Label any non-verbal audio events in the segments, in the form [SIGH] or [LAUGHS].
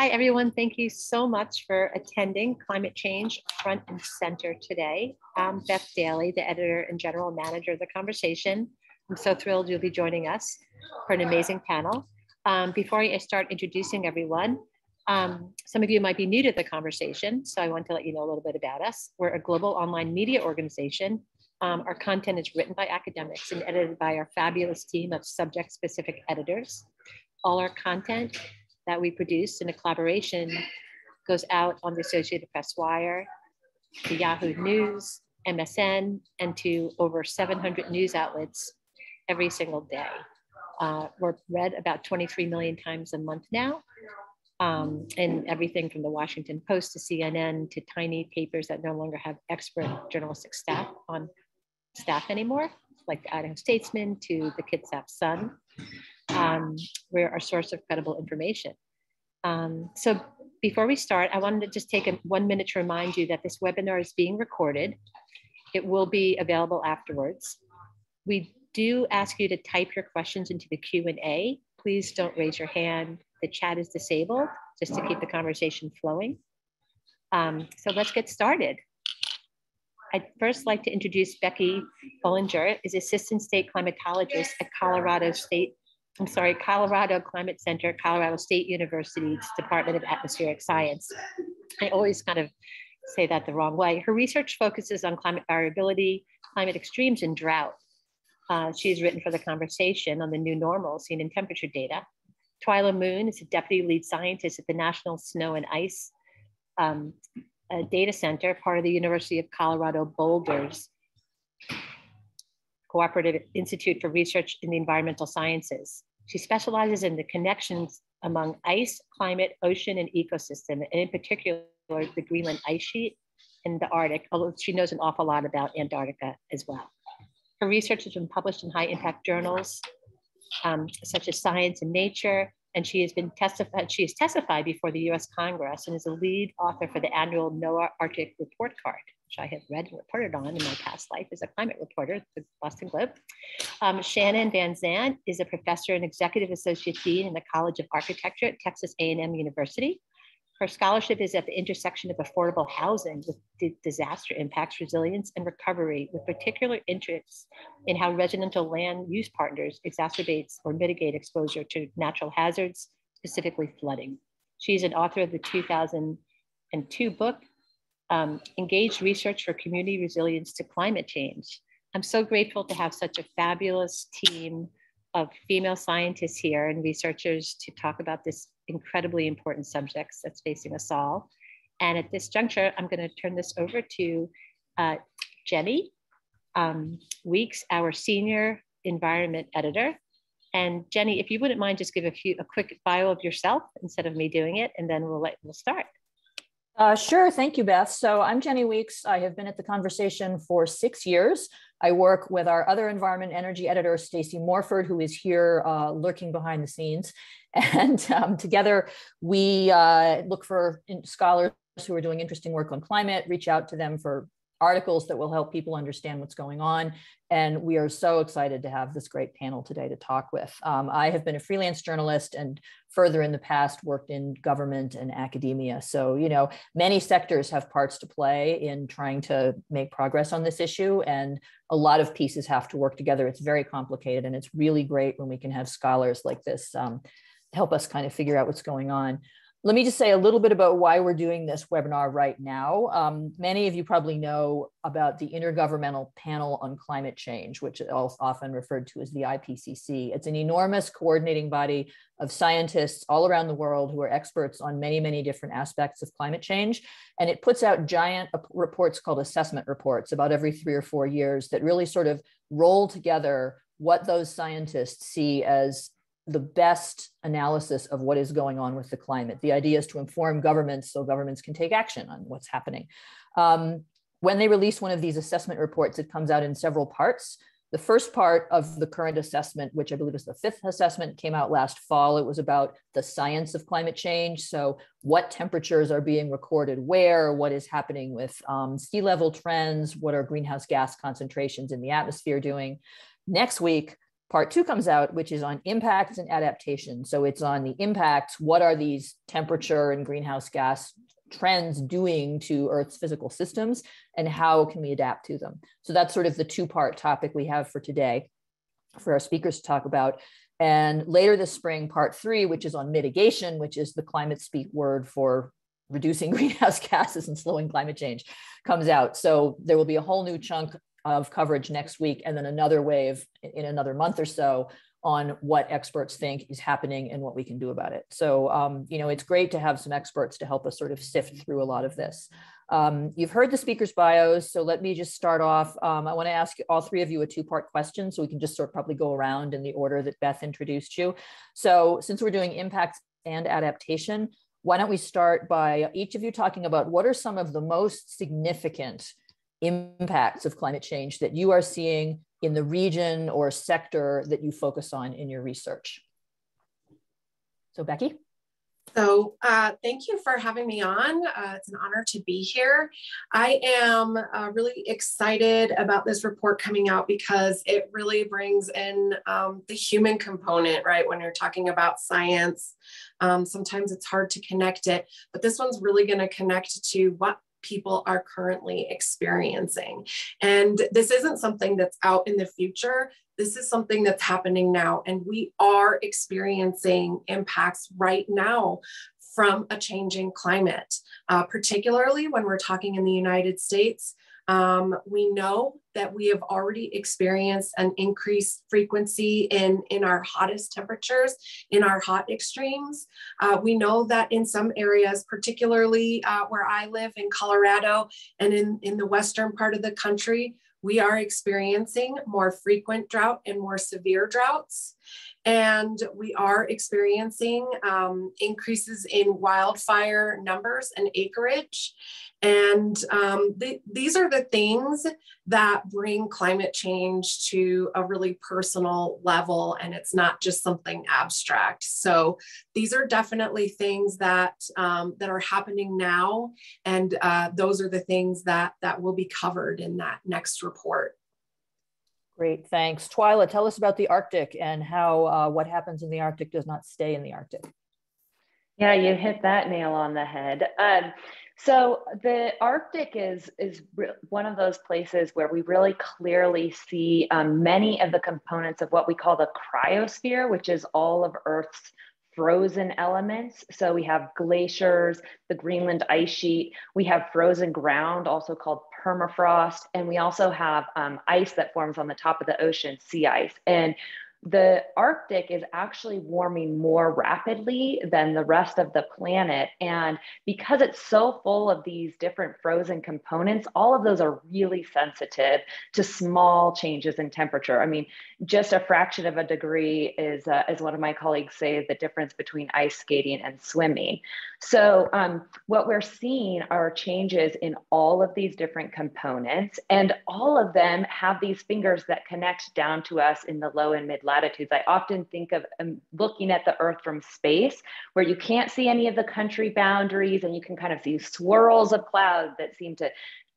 Hi, everyone. Thank you so much for attending Climate Change Front and Center today. I'm Beth Daly, the editor and general manager of the conversation. I'm so thrilled you'll be joining us for an amazing panel. Um, before I start introducing everyone, um, some of you might be new to the conversation, so I want to let you know a little bit about us. We're a global online media organization. Um, our content is written by academics and edited by our fabulous team of subject-specific editors. All our content that we produce in a collaboration goes out on the Associated Press Wire, to Yahoo News, MSN, and to over 700 news outlets every single day. Uh, we're read about 23 million times a month now, um, and everything from the Washington Post to CNN to tiny papers that no longer have expert journalistic staff on staff anymore, like the Idaho Statesman to the Kitsap Sun um, we're a source of credible information. Um, so before we start, I wanted to just take a, one minute to remind you that this webinar is being recorded. It will be available afterwards. We do ask you to type your questions into the Q&A. Please don't raise your hand. The chat is disabled just to keep the conversation flowing. Um, so let's get started. I'd first like to introduce Becky Bolinger, is Assistant State Climatologist at Colorado State I'm sorry, Colorado Climate Center, Colorado State University's Department of Atmospheric Science. I always kind of say that the wrong way. Her research focuses on climate variability, climate extremes, and drought. Uh, she's written for The Conversation on the new normal seen in temperature data. Twila Moon is a deputy lead scientist at the National Snow and Ice um, Data Center, part of the University of Colorado Boulder's Cooperative Institute for Research in the Environmental Sciences. She specializes in the connections among ice, climate, ocean, and ecosystem, and in particular, the Greenland ice sheet and the Arctic, although she knows an awful lot about Antarctica as well. Her research has been published in high impact journals um, such as Science and Nature, and she has been testified, she has testified before the US Congress and is a lead author for the annual NOAA Arctic Report Card which I have read and reported on in my past life as a climate reporter at the Boston Globe. Um, Shannon Van Zandt is a professor and executive associate dean in the College of Architecture at Texas A&M University. Her scholarship is at the intersection of affordable housing with disaster impacts, resilience, and recovery, with particular interest in how residential land use partners exacerbates or mitigate exposure to natural hazards, specifically flooding. She's an author of the 2002 book, um, engaged research for community resilience to climate change. I'm so grateful to have such a fabulous team of female scientists here and researchers to talk about this incredibly important subject that's facing us all. And at this juncture, I'm going to turn this over to uh, Jenny um, Weeks, our senior environment editor. And Jenny, if you wouldn't mind, just give a few a quick bio of yourself instead of me doing it, and then we'll let we'll start. Uh, sure. Thank you, Beth. So I'm Jenny Weeks. I have been at the conversation for six years. I work with our other environment energy editor, Stacy Morford, who is here uh, lurking behind the scenes. [LAUGHS] And um, together we uh, look for scholars who are doing interesting work on climate, reach out to them for articles that will help people understand what's going on. And we are so excited to have this great panel today to talk with. Um, I have been a freelance journalist and further in the past worked in government and academia. So, you know, many sectors have parts to play in trying to make progress on this issue. And a lot of pieces have to work together. It's very complicated. And it's really great when we can have scholars like this um, help us kind of figure out what's going on. Let me just say a little bit about why we're doing this webinar right now. Um, many of you probably know about the Intergovernmental Panel on Climate Change, which is often referred to as the IPCC. It's an enormous coordinating body of scientists all around the world who are experts on many, many different aspects of climate change. And it puts out giant reports called assessment reports about every three or four years that really sort of roll together what those scientists see as the best analysis of what is going on with the climate. The idea is to inform governments so governments can take action on what's happening. Um, when they release one of these assessment reports, it comes out in several parts. The first part of the current assessment, which I believe is the fifth assessment, came out last fall. It was about the science of climate change. So, what temperatures are being recorded where, what is happening with um, sea level trends, what are greenhouse gas concentrations in the atmosphere doing. Next week, Part two comes out, which is on impacts and adaptation. So it's on the impacts. What are these temperature and greenhouse gas trends doing to Earth's physical systems and how can we adapt to them? So that's sort of the two part topic we have for today for our speakers to talk about. And later this spring, part three, which is on mitigation, which is the climate speak word for reducing [LAUGHS] greenhouse gases and slowing climate change, comes out. So there will be a whole new chunk of coverage next week and then another wave in another month or so on what experts think is happening and what we can do about it. So, um, you know, it's great to have some experts to help us sort of sift through a lot of this. Um, you've heard the speakers' bios, so let me just start off. Um, I want to ask all three of you a two-part question, so we can just sort of probably go around in the order that Beth introduced you. So since we're doing impacts and adaptation, why don't we start by each of you talking about what are some of the most significant impacts of climate change that you are seeing in the region or sector that you focus on in your research. So Becky? So uh, thank you for having me on. Uh, it's an honor to be here. I am uh, really excited about this report coming out because it really brings in um, the human component, right? When you're talking about science, um, sometimes it's hard to connect it, but this one's really going to connect to what people are currently experiencing. And this isn't something that's out in the future. This is something that's happening now. And we are experiencing impacts right now from a changing climate, uh, particularly when we're talking in the United States. Um, we know that we have already experienced an increased frequency in, in our hottest temperatures, in our hot extremes. Uh, we know that in some areas, particularly uh, where I live in Colorado and in, in the western part of the country, we are experiencing more frequent drought and more severe droughts. And we are experiencing um, increases in wildfire numbers and acreage. And um, th these are the things that bring climate change to a really personal level, and it's not just something abstract. So these are definitely things that um, that are happening now, and uh, those are the things that that will be covered in that next report. Great, thanks. Twila, tell us about the Arctic and how uh, what happens in the Arctic does not stay in the Arctic. Yeah, you hit that nail on the head. Um, so the Arctic is is one of those places where we really clearly see um, many of the components of what we call the cryosphere, which is all of Earth's frozen elements. So we have glaciers, the Greenland ice sheet, we have frozen ground, also called permafrost, and we also have um, ice that forms on the top of the ocean, sea ice. And the Arctic is actually warming more rapidly than the rest of the planet. And because it's so full of these different frozen components, all of those are really sensitive to small changes in temperature. I mean, just a fraction of a degree is, uh, as one of my colleagues say, the difference between ice skating and swimming. So um, what we're seeing are changes in all of these different components, and all of them have these fingers that connect down to us in the low and mid latitudes. I often think of um, looking at the Earth from space, where you can't see any of the country boundaries, and you can kind of see swirls of cloud that seem to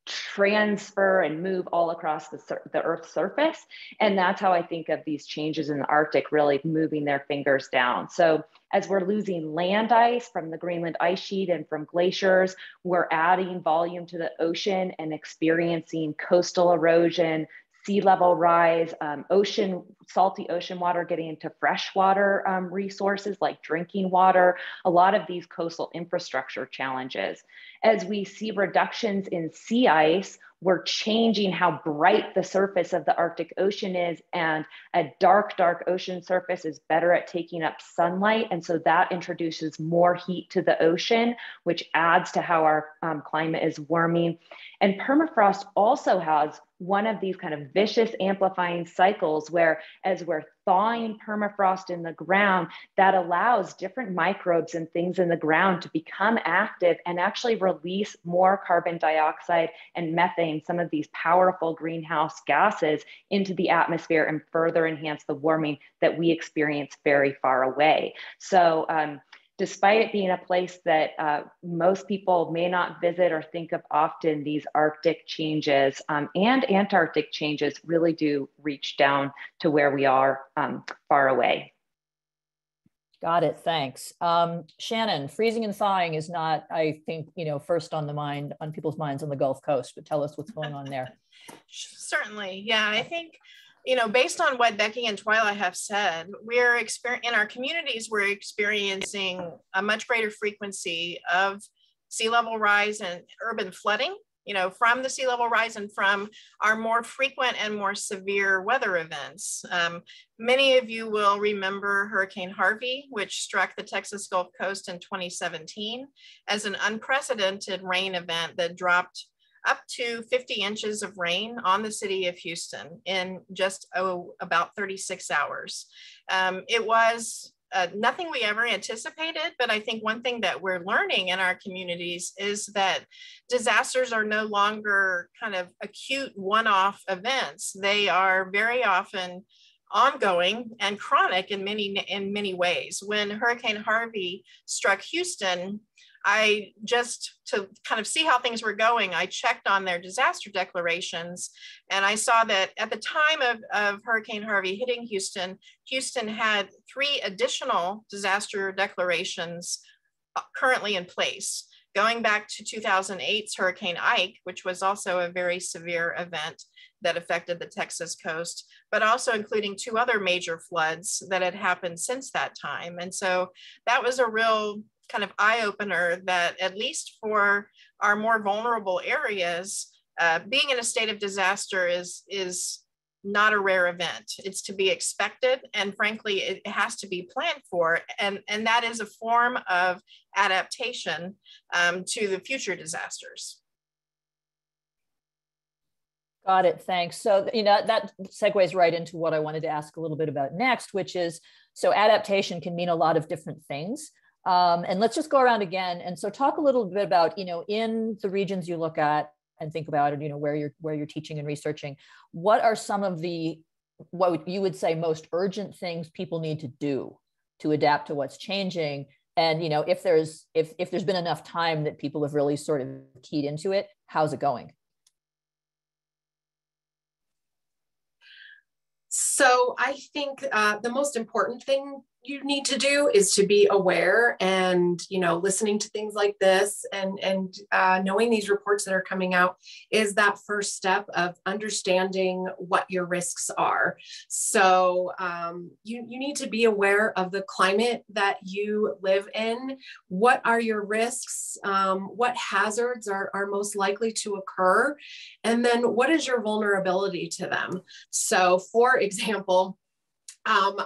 transfer and move all across the, the Earth's surface. And that's how I think of these changes in the Arctic really moving their fingers down. So as we're losing land ice from the Greenland ice sheet and from glaciers, we're adding volume to the ocean and experiencing coastal erosion, sea level rise, um, ocean, salty ocean water getting into freshwater um, resources like drinking water, a lot of these coastal infrastructure challenges. As we see reductions in sea ice, we're changing how bright the surface of the Arctic Ocean is. And a dark, dark ocean surface is better at taking up sunlight. And so that introduces more heat to the ocean, which adds to how our um, climate is warming. And permafrost also has one of these kind of vicious amplifying cycles where as we're thawing permafrost in the ground that allows different microbes and things in the ground to become active and actually release more carbon dioxide and methane some of these powerful greenhouse gases into the atmosphere and further enhance the warming that we experience very far away. So um, despite it being a place that uh, most people may not visit or think of often, these Arctic changes um, and Antarctic changes really do reach down to where we are um, far away. Got it. Thanks. Um, Shannon, freezing and thawing is not, I think, you know, first on the mind, on people's minds on the Gulf Coast, but tell us what's going on there. [LAUGHS] Certainly. Yeah, I think you know, based on what Becky and Twila have said, we're experiencing in our communities, we're experiencing a much greater frequency of sea level rise and urban flooding, you know, from the sea level rise and from our more frequent and more severe weather events. Um, many of you will remember Hurricane Harvey, which struck the Texas Gulf Coast in 2017 as an unprecedented rain event that dropped up to 50 inches of rain on the city of Houston in just oh, about 36 hours. Um, it was uh, nothing we ever anticipated, but I think one thing that we're learning in our communities is that disasters are no longer kind of acute one off events. They are very often ongoing and chronic in many in many ways. When Hurricane Harvey struck Houston, I just to kind of see how things were going, I checked on their disaster declarations and I saw that at the time of, of Hurricane Harvey hitting Houston, Houston had three additional disaster declarations uh, currently in place. Going back to 2008's Hurricane Ike, which was also a very severe event that affected the Texas coast, but also including two other major floods that had happened since that time. And so that was a real kind of eye opener that at least for our more vulnerable areas, uh, being in a state of disaster is is not a rare event. It's to be expected, and frankly, it has to be planned for, and and that is a form of adaptation um, to the future disasters. Got it. Thanks. So, you know, that segues right into what I wanted to ask a little bit about next, which is so adaptation can mean a lot of different things. Um, and let's just go around again. And so talk a little bit about, you know, in the regions you look at and think about and, you know, where you're, where you're teaching and researching, what are some of the, what you would say most urgent things people need to do to adapt to what's changing? And, you know, if there's, if, if there's been enough time that people have really sort of keyed into it, how's it going? So I think uh, the most important thing you need to do is to be aware and you know listening to things like this and and uh, knowing these reports that are coming out is that first step of understanding what your risks are. So um, you, you need to be aware of the climate that you live in. What are your risks? Um, what hazards are, are most likely to occur? And then what is your vulnerability to them? So for example um,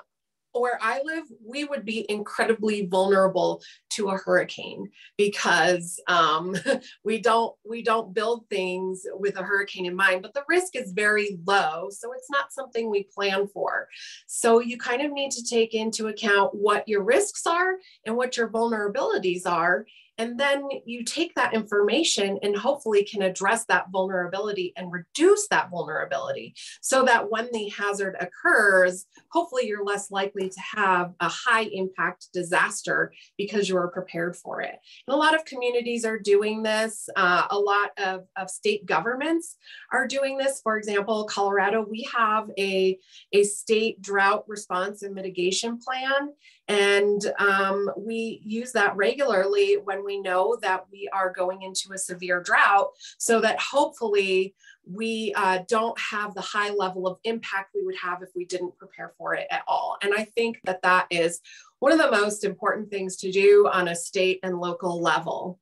where I live, we would be incredibly vulnerable to a hurricane because um, [LAUGHS] we don't we don't build things with a hurricane in mind. But the risk is very low, so it's not something we plan for. So you kind of need to take into account what your risks are and what your vulnerabilities are, and then you take that information and hopefully can address that vulnerability and reduce that vulnerability so that when the hazard occurs, hopefully you're less likely to have a high impact disaster because you are prepared for it. And a lot of communities are doing this. Uh, a lot of, of state governments are doing this. For example, Colorado, we have a, a state drought response and mitigation plan. And um, we use that regularly when we know that we are going into a severe drought so that hopefully we uh, don't have the high level of impact we would have if we didn't prepare for it at all. And I think that that is one of the most important things to do on a state and local level.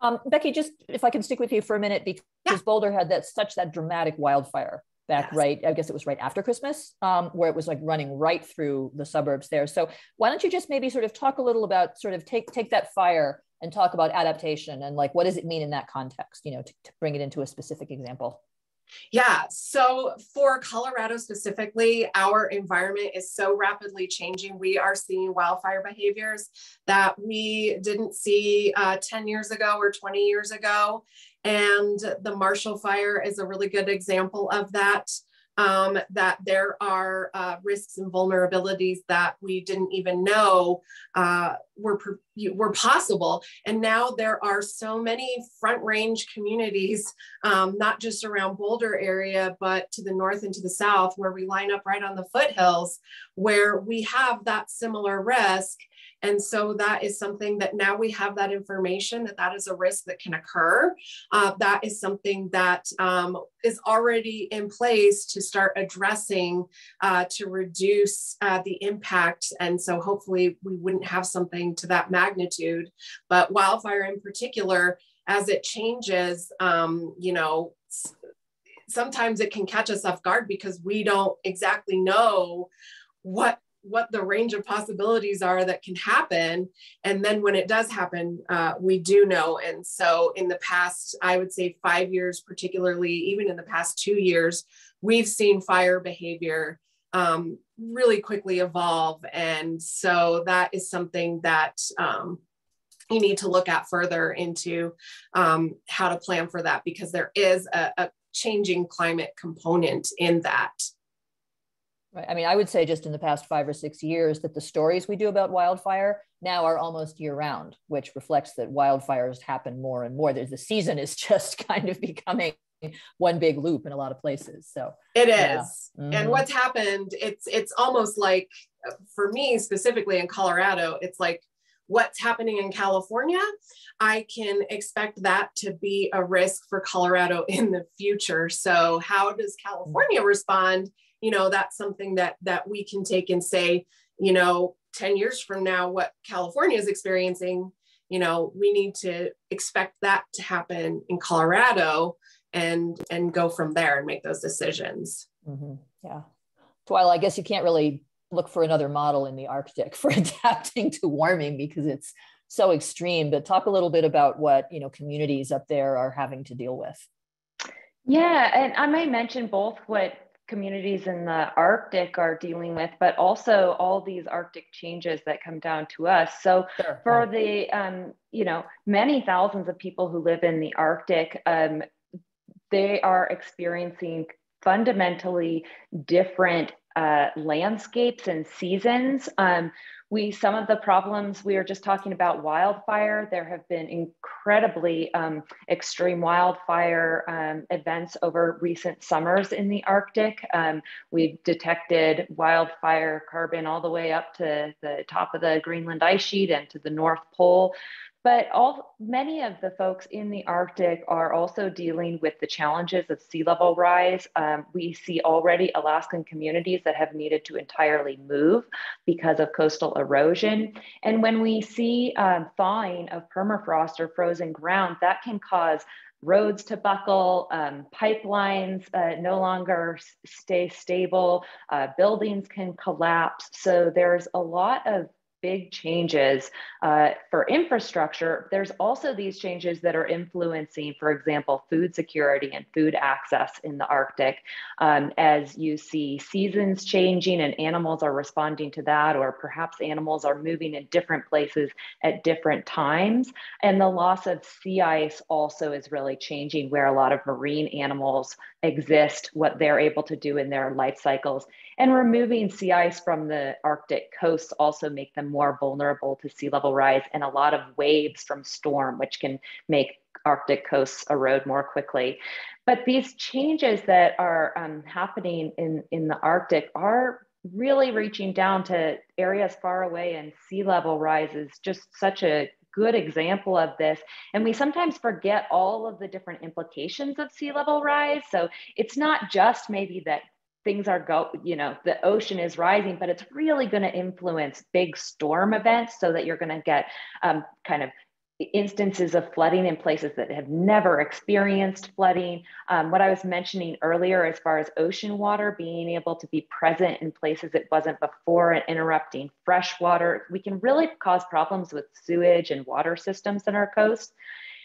Um, Becky, just if I can stick with you for a minute, because yeah. Boulder had that such that dramatic wildfire back yes. right i guess it was right after christmas um, where it was like running right through the suburbs there so why don't you just maybe sort of talk a little about sort of take take that fire and talk about adaptation and like what does it mean in that context you know to, to bring it into a specific example yeah. So for Colorado specifically, our environment is so rapidly changing. We are seeing wildfire behaviors that we didn't see uh, 10 years ago or 20 years ago. And the Marshall Fire is a really good example of that. um, that there are uh, risks and vulnerabilities that we didn't even know uh, were, were possible. And now there are so many front range communities, um, not just around Boulder area, but to the north and to the south, where we line up right on the foothills, where we have that similar risk. And so that is something that now we have that information that that is a risk that can occur. Uh, that is something that um, is already in place to start addressing uh, to reduce uh, the impact. And so hopefully we wouldn't have something to that magnitude. But wildfire in particular, as it changes, um, you know, sometimes it can catch us off guard because we don't exactly know what what the range of possibilities are that can happen. And then when it does happen uh, we do know. And so in the past i would say five years particularly even in the past two years we've seen fire behavior um, really quickly evolve. And so that is something that um, you need to look at further into um, how to plan for that because there is a, a changing climate component in that Right. I mean, I would say just in the past five or six years that the stories we do about wildfire now are almost year round, which reflects that wildfires happen more and more. There's the season is [LAUGHS] just kind of becoming one big loop in a lot of places. So it is. Yeah. Mm-hmm. And what's happened, it's it's almost like for me specifically in Colorado, it's like what's happening in California, I can expect that to be a risk for Colorado [LAUGHS] in the future. So how does California respond? You know that's something that that we can take and say you know 10 years from now what california is experiencing you know we need to expect that to happen in colorado and and go from there and make those decisions. Mm-hmm. yeah. Well i guess you can't really look for another model in the arctic [LAUGHS] for adapting to warming because it's so extreme but talk a little bit about what you know communities up there are having to deal with. Yeah and i might mention both what communities in the Arctic are dealing with, but also all these Arctic changes that come down to us. So sure. for the, um, you know, many thousands of people who live in the Arctic, um, they are experiencing fundamentally different uh, landscapes and seasons. Um, we some of the problems we were just talking about wildfire. There have been incredibly um, extreme wildfire um, events over recent summers in the arctic. Um, we've detected wildfire carbon all the way up to the top of the greenland ice sheet and to the north pole but all many of the folks in the Arctic are also dealing with the challenges of sea level rise. Um, we see already Alaskan communities that have needed to entirely move because of coastal erosion. And when we see um, thawing of permafrost or frozen ground, that can cause roads to buckle, um, pipelines uh, no longer stay stable, uh, buildings can collapse. So there's a lot of big changes uh, for infrastructure, there's also these changes that are influencing, for example, food security and food access in the Arctic. Um, as you see seasons changing and animals are responding to that, or perhaps animals are moving in different places at different times. And the loss of sea ice also is really changing where a lot of marine animals exist, what they're able to do in their life cycles. And removing sea ice from the Arctic coasts also make them more vulnerable to sea level rise and a lot of waves from storm, which can make Arctic coasts erode more quickly. But these changes that are um, happening in, in the Arctic are really reaching down to areas far away and sea level rise is just such a good example of this. And we sometimes forget all of the different implications of sea level rise. So it's not just maybe that things are go you know the ocean is rising but it's really going to influence big storm events so that you're going to get um, kind of instances of flooding in places that have never experienced flooding. Um, what I was mentioning earlier, as far as ocean water being able to be present in places it wasn't before and interrupting fresh water, we can really cause problems with sewage and water systems in our coast.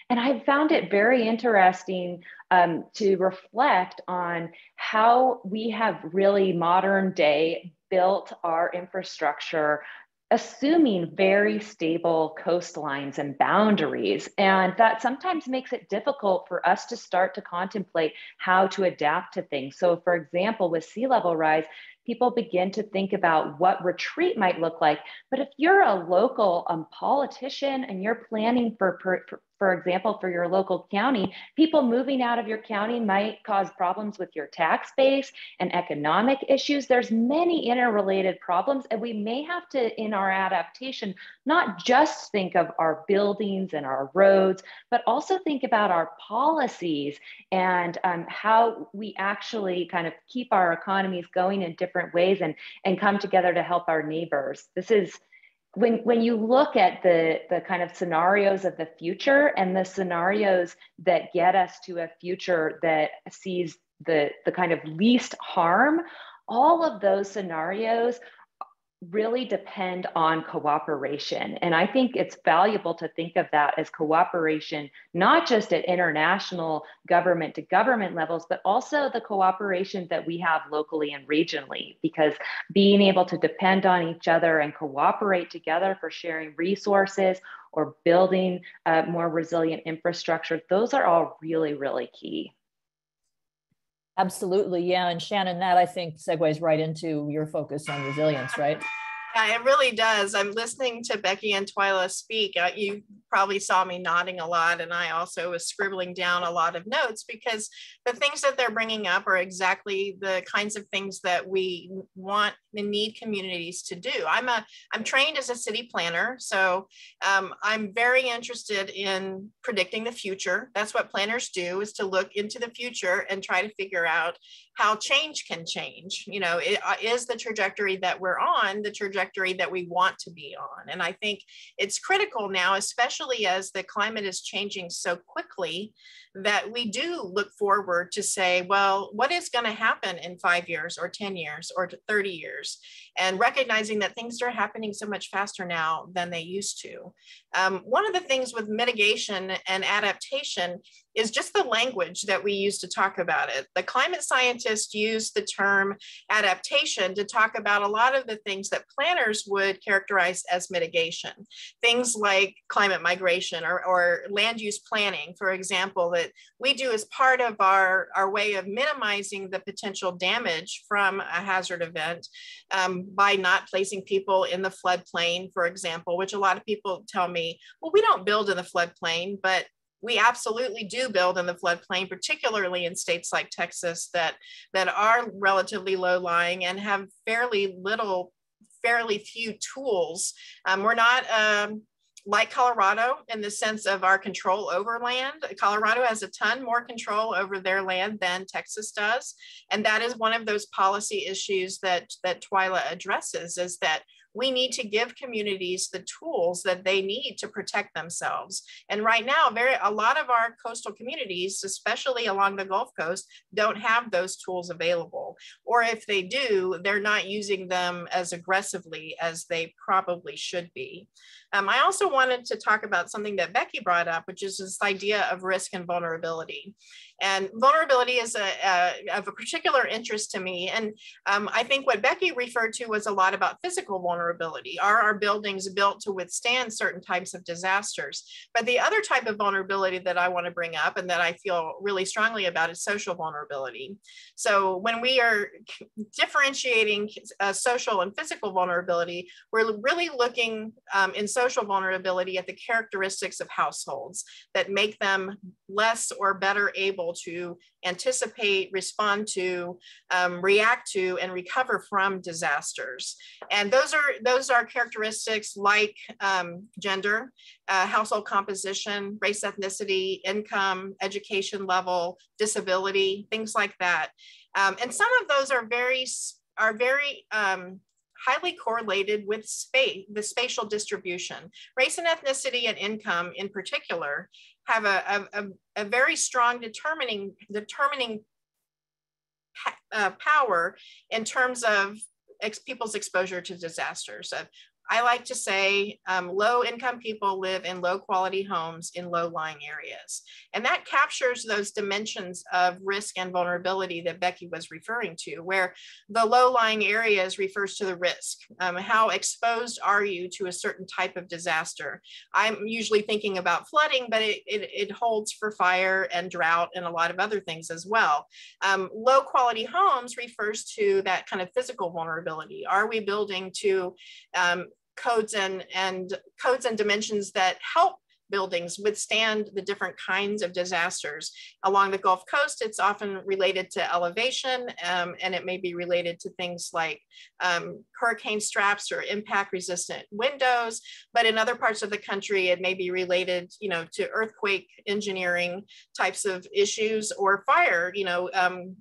And I found it very interesting um, to reflect on how we have really modern day built our infrastructure assuming very stable coastlines and boundaries. And that sometimes makes it difficult for us to start to contemplate how to adapt to things. So, for example, with sea level rise, people begin to think about what retreat might look like. But if you're a local um, politician and you're planning for, for, for example, for your local county, people moving out of your county might cause problems with your tax base and economic issues. There's many interrelated problems, and we may have to, in our adaptation, not just think of our buildings and our roads, but also think about our policies and um, how we actually kind of keep our economies going in different ways and, and come together to help our neighbors. This is when when you look at the the kind of scenarios of the future and the scenarios that get us to a future that sees the the kind of least harm all of those scenarios really depend on cooperation. And I think it's valuable to think of that as cooperation, not just at international government to government levels, but also the cooperation that we have locally and regionally, because being able to depend on each other and cooperate together for sharing resources or building more resilient infrastructure, those are all really, really key. Absolutely. Yeah. And Shannon, that I think segues right into your focus on resilience, right? Yeah, it really does. I'm listening to Becky and Twila speak. Uh, you probably saw me nodding a lot, and I also was scribbling down a lot of notes because the things that they're bringing up are exactly the kinds of things that we want and need communities to do. I'm a I'm trained as a city planner, so um, I'm very interested in predicting the future. That's what planners do: is to look into the future and try to figure out how change can change. You know, it, uh, is the trajectory that we're on the trajectory that we want to be on? And I think it's critical now, especially as the climate is changing so quickly, that we do look forward to say, well, what is going to happen in five years or 10 years or 30 years? And recognizing that things are happening so much faster now than they used to. Um, one of the things with mitigation and adaptation is just the language that we use to talk about it. The climate scientists use the term adaptation to talk about a lot of the things that planners would characterize as mitigation. Things like climate migration or, or land use planning, for example, that we do as part of our, our way of minimizing the potential damage from a hazard event um, by not placing people in the floodplain, for example, which a lot of people tell me, well, we don't build in the floodplain, but we absolutely do build in the floodplain, particularly in states like Texas that, that are relatively low lying and have fairly little, fairly few tools. Um, we're not um, like Colorado in the sense of our control over land. Colorado has a ton more control over their land than Texas does. And that is one of those policy issues that, that Twila addresses is that we need to give communities the tools that they need to protect themselves. And right now, very a lot of our coastal communities, especially along the Gulf Coast, don't have those tools available. Or if they do, they're not using them as aggressively as they probably should be. Um, I also wanted to talk about something that Becky brought up, which is this idea of risk and vulnerability. And vulnerability is a, a of a particular interest to me. And um, I think what Becky referred to was a lot about physical vulnerability. Are our buildings built to withstand certain types of disasters? But the other type of vulnerability that I want to bring up and that I feel really strongly about is social vulnerability. So when we are differentiating uh, social and physical vulnerability, we're really looking um, in social vulnerability at the characteristics of households that make them less or better able to anticipate, respond to, um, react to, and recover from disasters. And those are those are characteristics like um, gender, uh, household composition, race, ethnicity, income, education level, disability, things like that. Um, and some of those are very are very um, highly correlated with space, the spatial distribution. Race and ethnicity and income in particular have a, a, a very strong determining, determining uh, power in terms of ex people's exposure to disasters. I like to say um, low income people live in low quality homes in low lying areas. And that captures those dimensions of risk and vulnerability that Becky was referring to, where the low lying areas refers to the risk. Um, how exposed are you to a certain type of disaster? I'm usually thinking about flooding, but it, it, it holds for fire and drought and a lot of other things as well. Um, low quality homes refers to that kind of physical vulnerability. Are we building to um, codes and, and codes and dimensions that help buildings withstand the different kinds of disasters. Along the Gulf Coast, it's often related to elevation um, and it may be related to things like um, hurricane straps or impact resistant windows. But in other parts of the country, it may be related, you know, to earthquake engineering types of issues or fire, you know, um,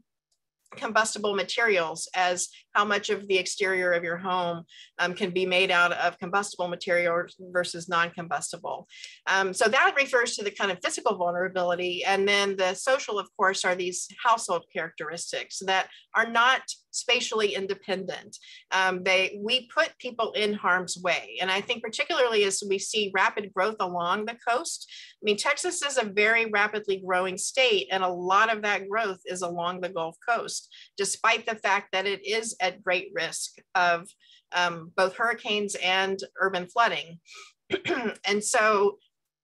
combustible materials as how much of the exterior of your home um, can be made out of combustible material versus non-combustible. Um, so that refers to the kind of physical vulnerability. And then the social, of course, are these household characteristics that are not spatially independent. Um, they, we put people in harm's way. And I think particularly as we see rapid growth along the coast, I mean, Texas is a very rapidly growing state and a lot of that growth is along the Gulf Coast, despite the fact that it is at great risk of um, both hurricanes and urban flooding. [CLEARS THROAT] and so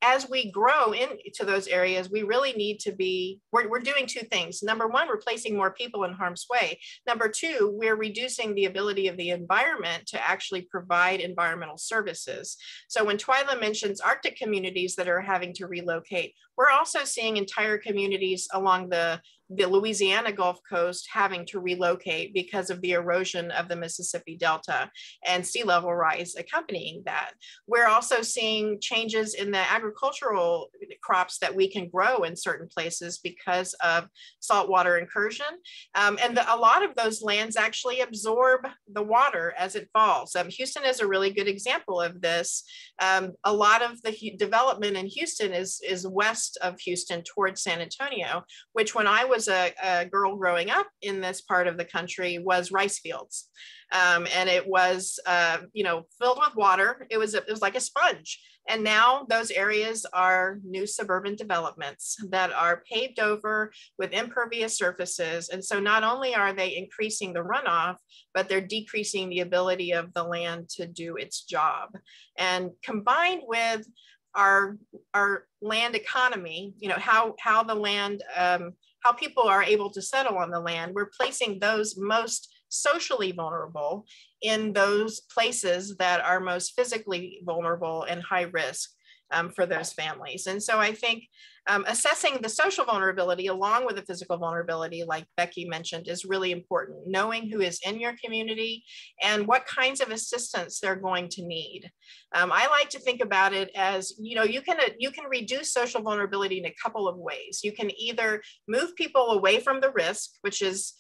as we grow into those areas, we really need to be, we're, we're doing two things. Number one, we're placing more people in harm's way. Number two, we're reducing the ability of the environment to actually provide environmental services. So when Twila mentions Arctic communities that are having to relocate, we're also seeing entire communities along the the Louisiana Gulf Coast having to relocate because of the erosion of the Mississippi Delta and sea level rise accompanying that. We're also seeing changes in the agricultural crops that we can grow in certain places because of saltwater incursion. Um, and the, a lot of those lands actually absorb the water as it falls. Um, Houston is a really good example of this. Um, a lot of the development in Houston is, is west of Houston towards San Antonio, which when I was was a, a girl growing up in this part of the country was rice fields. Um, and it was, uh, you know, filled with water. It was, it was like a sponge. And now those areas are new suburban developments that are paved over with impervious surfaces. And so not only are they increasing the runoff, but they're decreasing the ability of the land to do its job. And combined with our, our land economy, you know, how, how the land um, how people are able to settle on the land, we're placing those most socially vulnerable in those places that are most physically vulnerable and high risk um, for those families. And so I think um, assessing the social vulnerability along with the physical vulnerability, like Becky mentioned, is really important. Knowing who is in your community and what kinds of assistance they're going to need. Um, I like to think about it as, you know, you can, uh, you can reduce social vulnerability in a couple of ways. You can either move people away from the risk, which is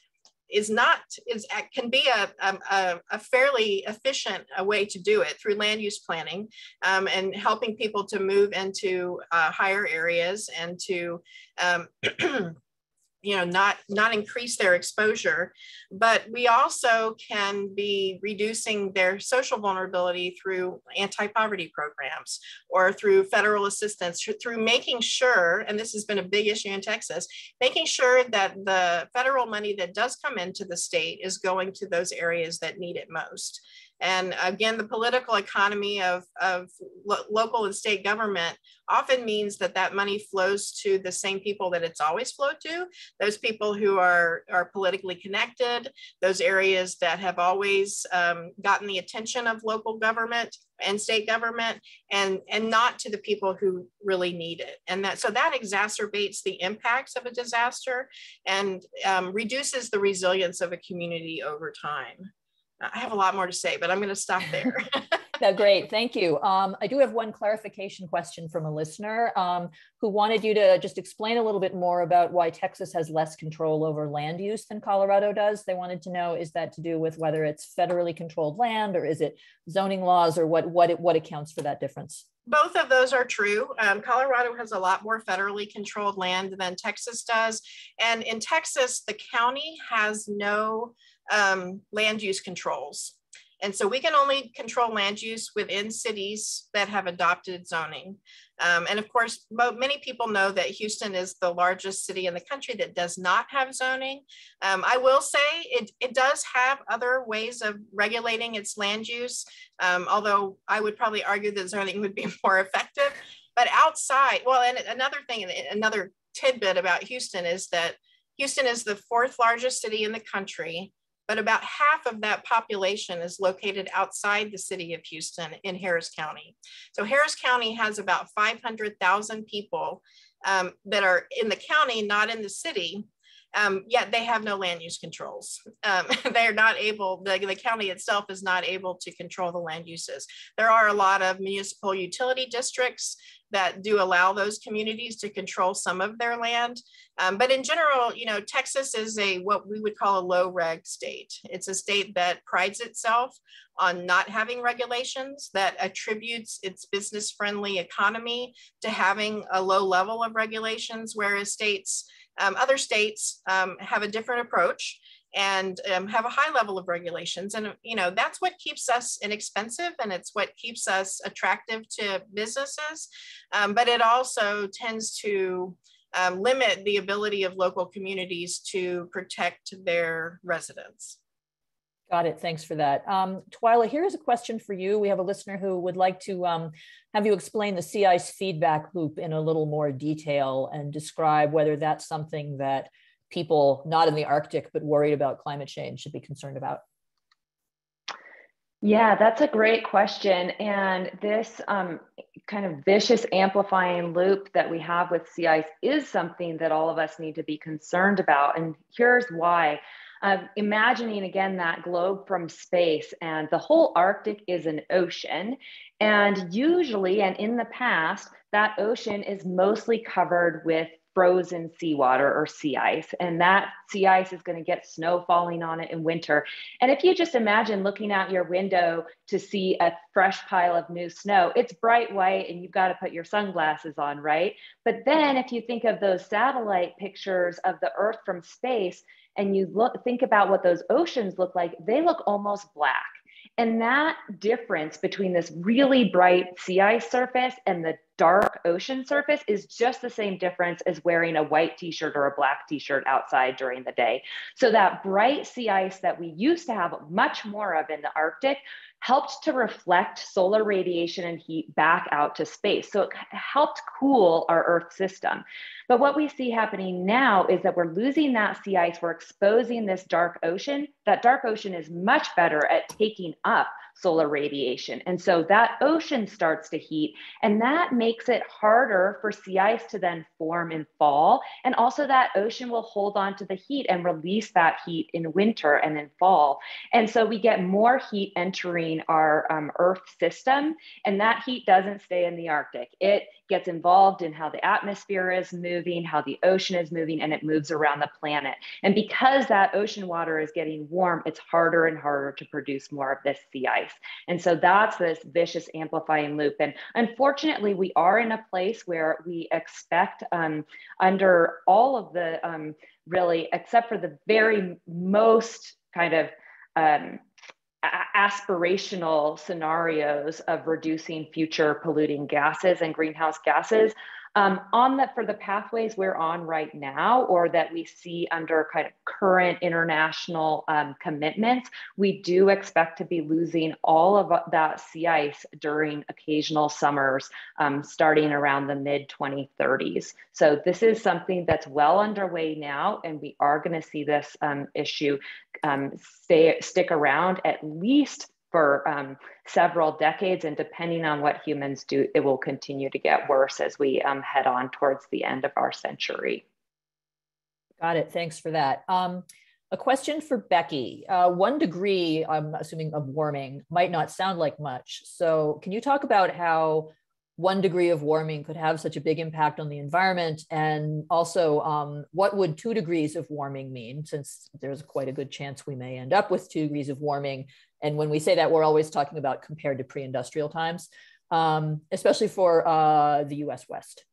is not is can be a, a, a fairly efficient a way to do it through land use planning um, and helping people to move into uh, higher areas and to um, [CLEARS THROAT] you know not not increase their exposure but we also can be reducing their social vulnerability through anti-poverty programs or through federal assistance through making sure and this has been a big issue in texas making sure that the federal money that does come into the state is going to those areas that need it most and again, the political economy of, of lo local and state government often means that that money flows to the same people that it's always flowed to, those people who are, are politically connected, those areas that have always um, gotten the attention of local government and state government and and not to the people who really need it. And that so that exacerbates the impacts of a disaster and um, reduces the resilience of a community over time I have a lot more to say, but I'm going to stop there. [LAUGHS] no, great. Thank you. Um, I do have one clarification question from a listener um, who wanted you to just explain a little bit more about why Texas has less control over land use than Colorado does. They wanted to know, is that to do with whether it's federally controlled land or is it zoning laws or what, what, it, what accounts for that difference? both of those are true. Um, Colorado has a lot more federally controlled land than Texas does. And in Texas, the county has no um, land use controls. And so we can only control land use within cities that have adopted zoning. Um, and of course, many people know that Houston is the largest city in the country that does not have zoning. Um, I will say it, it does have other ways of regulating its land use, um, although I would probably argue that zoning would be [LAUGHS] more effective. But outside, well, and another thing, another tidbit about Houston is that Houston is the fourth largest city in the country but about half of that population is located outside the city of Houston in Harris County. So Harris County has about 500,000 people um, that are in the county, not in the city, um, yet they have no land use controls. Um, [LAUGHS] they're not able, the, the county itself is not able to control the land uses. There are a lot of municipal utility districts that do allow those communities to control some of their land. Um, but in general, you know, Texas is a what we would call a low reg state. It's a state that prides itself on not having regulations, that attributes its business friendly economy to having a low level of regulations, whereas states, um, other states um, have a different approach and um, have a high level of regulations. And, you know, that's what keeps us inexpensive and it's what keeps us attractive to businesses. Um, but it also tends to um, limit the ability of local communities to protect their residents. Got it. Thanks for that. Um, Twila, here's a question for you. We have a listener who would like to um, have you explain the sea ice feedback loop in a little more detail and describe whether that's something that people not in the Arctic but worried about climate change should be concerned about? Yeah, that's a great question. And this um, kind of vicious amplifying loop that we have with sea ice is something that all of us need to be concerned about. And here's why. Uh, imagining again that globe from space, and the whole Arctic is an ocean. And usually, and in the past, that ocean is mostly covered with frozen seawater or sea ice. And that sea ice is going to get snow falling on it in winter. And if you just imagine looking out your window to see a fresh pile of new snow, it's bright white and you've got to put your sunglasses on, right? But then if you think of those satellite pictures of the Earth from space, and you look think about what those oceans look like, they look almost black. And that difference between this really bright sea ice surface and the dark ocean surface is just the same difference as wearing a white t-shirt or a black t-shirt outside during the day. So that bright sea ice that we used to have much more of in the Arctic helped to reflect solar radiation and heat back out to space. So it helped cool our Earth system. But what we see happening now is that we're losing that sea ice, we're exposing this dark ocean. That dark ocean is much better at taking up solar radiation. And so that ocean starts to heat, and that makes it harder for sea ice to then form in fall. And also, that ocean will hold on to the heat and release that heat in winter and in fall. And so, we get more heat entering our um, Earth system, and that heat doesn't stay in the Arctic. It gets involved in how the atmosphere is moving, how the ocean is moving, and it moves around the planet. And because that ocean water is getting warm, it's harder and harder to produce more of this sea ice. And so that's this vicious amplifying loop. And unfortunately, we are in a place where we expect, um, under all of the um, really, except for the very most kind of um, aspirational scenarios of reducing future polluting gases and greenhouse gases um, on the for the pathways we're on right now or that we see under kind of current international um, commitments we do expect to be losing all of that sea ice during occasional summers um, starting around the mid 2030s so this is something that's well underway now and we are going to see this um, issue um, stay stick around at least for um, several decades. And depending on what humans do, it will continue to get worse as we um, head on towards the end of our century. Got it. Thanks for that. Um, a question for Becky. Uh, one degree, I'm assuming, of warming might not sound like much. So, can you talk about how one degree of warming could have such a big impact on the environment? And also, um, what would two degrees of warming mean, since there's quite a good chance we may end up with two degrees of warming and when we say that, we're always talking about compared to pre-industrial times, um, especially for uh, the US West.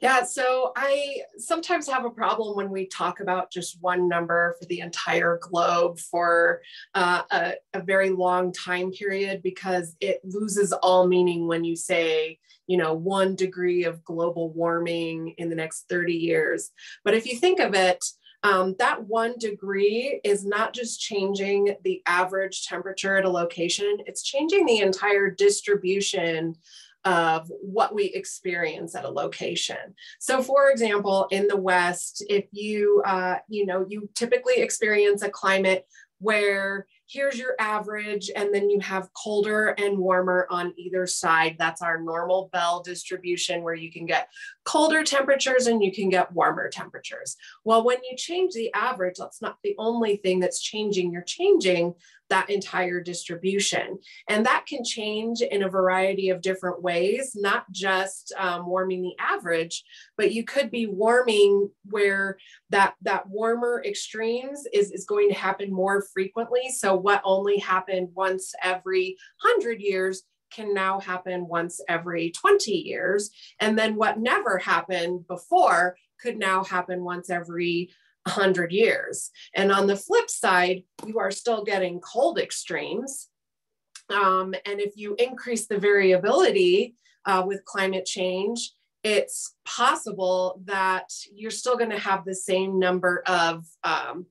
Yeah, so I sometimes have a problem when we talk about just one number for the entire globe for uh, a, a, very long time period because it loses all meaning when you say, you know, one degree of global warming in the next 30 years. But if you think of it, um, that one degree is not just changing the average temperature at a location, it's changing the entire distribution of what we experience at a location. So for example, in the West, if you, uh, you know, you typically experience a climate where here's your average and then you have colder and warmer on either side. That's our normal bell distribution where you can get colder temperatures and you can get warmer temperatures. Well when you change the average that's not the only thing that's changing. You're changing that entire distribution. And that can change in a variety of different ways, not just um, warming the average, but you could be warming where that, that warmer extremes is, is going to happen more frequently. So what only happened once every 100 years can now happen once every 20 years. And then what never happened before could now happen once every 100 years. And on the flip side, you are still getting cold extremes. Um, and if you increase the variability uh, with climate change, it's possible that you're still going to have the same number of um,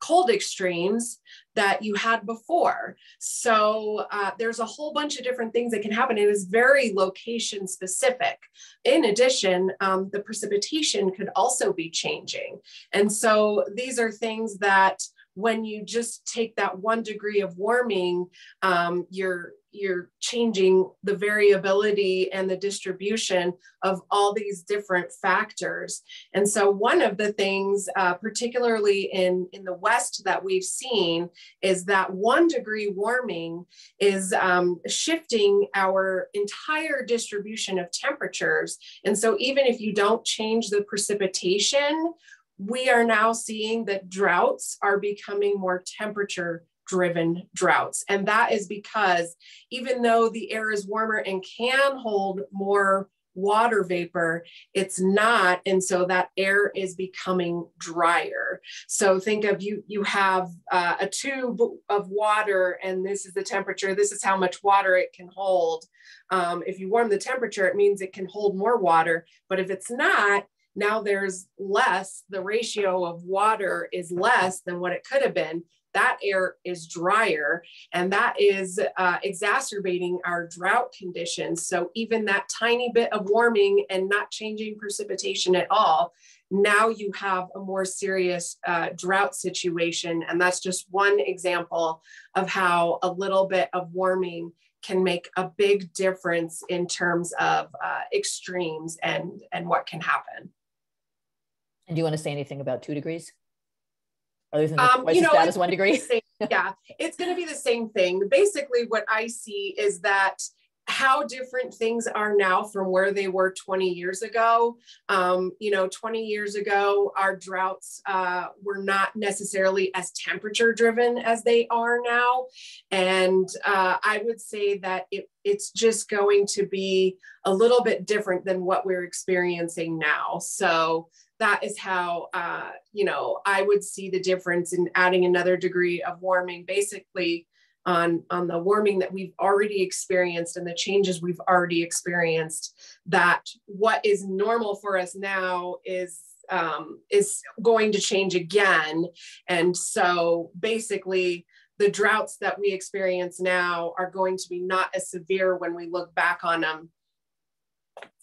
cold extremes that you had before. So uh, there's a whole bunch of different things that can happen. It is very location specific. In addition, um, the precipitation could also be changing. And so these are things that when you just take that one degree of warming, um, you're you're changing the variability and the distribution of all these different factors. And so one of the things, uh, particularly in, in the West that we've seen is that one degree warming is um, shifting our entire distribution of temperatures. And so even if you don't change the precipitation, we are now seeing that droughts are becoming more temperature driven droughts. And that is because even though the air is warmer and can hold more water vapor, it's not. And so that air is becoming drier. So think of you, you have uh, a tube of water and this is the temperature, this is how much water it can hold. Um, if you warm the temperature, it means it can hold more water. But if it's not, now there's less, the ratio of water is less than what it could have been that air is drier and that is uh, exacerbating our drought conditions. So even that tiny bit of warming and not changing precipitation at all, now you have a more serious uh, drought situation. And that's just one example of how a little bit of warming can make a big difference in terms of uh, extremes and, and what can happen. And do you want to say anything about two degrees? other than um, you know, as one degree? [LAUGHS] yeah, it's going to be the same thing. Basically, what I see is that how different things are now from where they were 20 years ago. Um, you know, 20 years ago, our droughts uh, were not necessarily as temperature driven as they are now. And uh, I would say that it, it's just going to be a little bit different than what we're experiencing now. So that is how uh, you know I would see the difference in adding another degree of warming, basically on on the warming that we've already experienced and the changes we've already experienced. That what is normal for us now is um, is going to change again, and so basically the droughts that we experience now are going to be not as severe when we look back on them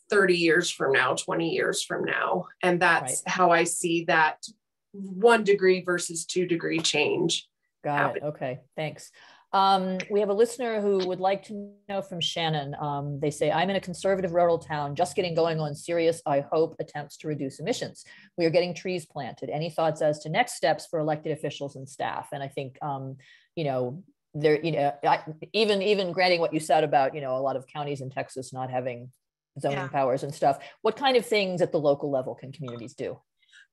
30 years from now, 20 years from now. And that's right. how I see that one degree versus two degree change. Got happen. it. Okay, thanks. Um, we have a listener who would like to know from Shannon. Um, they say, I'm in a conservative rural town, just getting going on serious, I hope, attempts to reduce emissions. We are getting trees planted. Any thoughts as to next steps for elected officials and staff? And I think, um, you know, there, you know, I, even even granting what you said about, you know, a lot of counties in Texas not having zoning yeah. powers and stuff. What kind of things at the local level can communities do?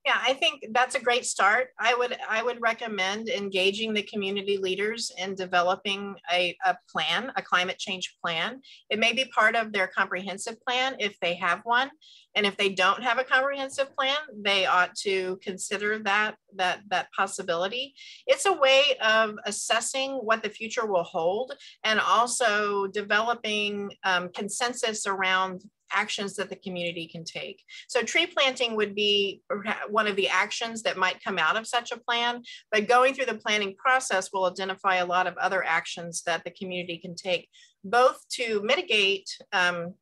Yeah, I think that's a great start. I would I would recommend engaging the community leaders in developing a, a plan, a climate change plan. It may be part of their comprehensive plan if they have one. And if they don't have a comprehensive plan, they ought to consider that that that possibility. It's a way of assessing what the future will hold and also developing um, consensus around actions that the community can take. So tree planting would be one of the actions that might come out of such a plan, but going through the planning process will identify a lot of other actions that the community can take, both to mitigate um,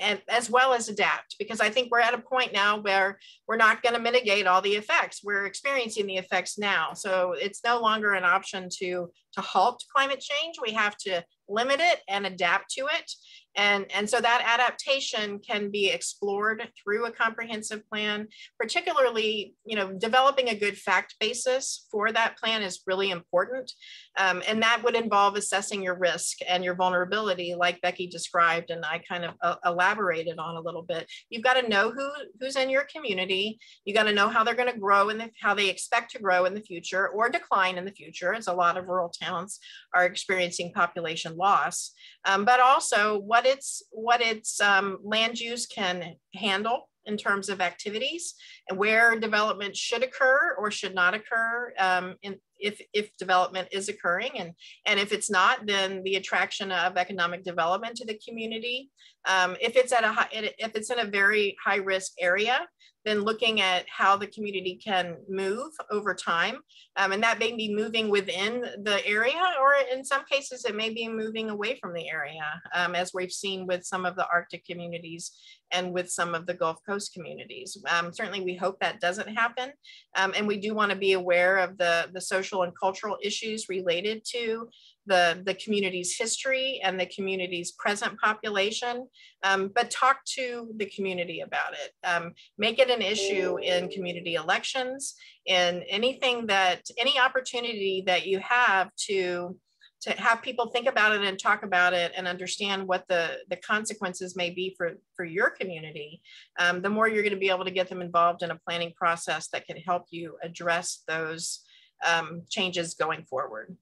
and as well as adapt because i think we're at a point now where we're not going to mitigate all the effects. We're experiencing the effects now so it's no longer an option to to halt climate change. We have to limit it and adapt to it and, and so that adaptation can be explored through a comprehensive plan, particularly, you know, developing a good fact basis for that plan is really important. Um, and that would involve assessing your risk and your vulnerability, like Becky described, and I kind of uh, elaborated on a little bit. You've got to know who, who's in your community. You got to know how they're going to grow and the, how they expect to grow in the future or decline in the future, as a lot of rural towns are experiencing population loss. Um, but also what its what its um, land use can handle in terms of activities and where development should occur or should not occur um, in, if, if development is occurring. And, and if it's not, then the attraction of economic development to the community. Um, if it's at a high, if it's in a very high risk area, then looking at how the community can move over time. Um, and that may be moving within the area, or in some cases, it may be moving away from the area, um, as we've seen with some of the Arctic communities and with some of the Gulf Coast communities. Um, certainly, we hope that doesn't happen. Um, and we do want to be aware of the, the social and cultural issues related to the, the community's history and the community's present population, um, but talk to the community about it. Um, make it an issue in community elections and anything that, any opportunity that you have to to have people think about it and talk about it and understand what the, the consequences may be for, for your community, um, the more you're going to be able to get them involved in a planning process that can help you address those um, changes going forward.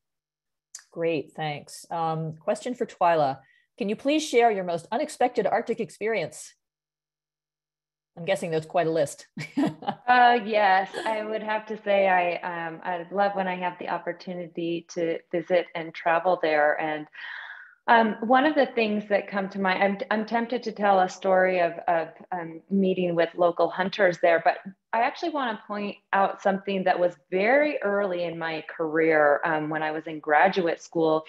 Great, thanks. Um, question for Twila. Can you please share your most unexpected Arctic experience? I'm guessing there's quite a list. [LAUGHS] uh, yes, I would have to say I um, I love when I have the opportunity to visit and travel there. And um, one of the things that come to mind, I'm, I'm tempted to tell a story of, of um, meeting with local hunters there, but I actually want to point out something that was very early in my career um, when I was in graduate school.